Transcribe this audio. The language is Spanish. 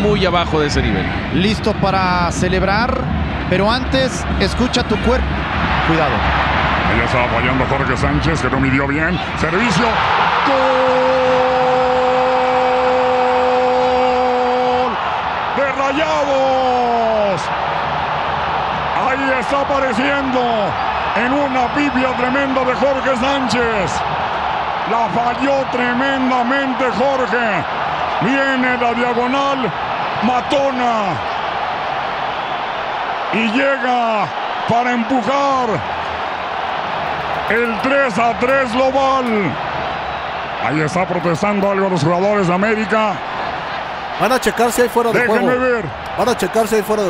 muy abajo de ese nivel. Listo para celebrar, pero antes escucha tu cuerpo. Cuidado. Ahí estaba fallando Jorge Sánchez, que no midió bien. Servicio. ¡Gol! ¡De Rayados! Ahí está apareciendo en una pipia tremenda de Jorge Sánchez. La falló tremendamente Jorge. Viene la diagonal. Matona. Y llega para empujar el 3 a 3 global. Ahí está protestando algo los jugadores de América. Van a checar si hay fuera de Déjenme juego. ver. Van a checar si hay fuera de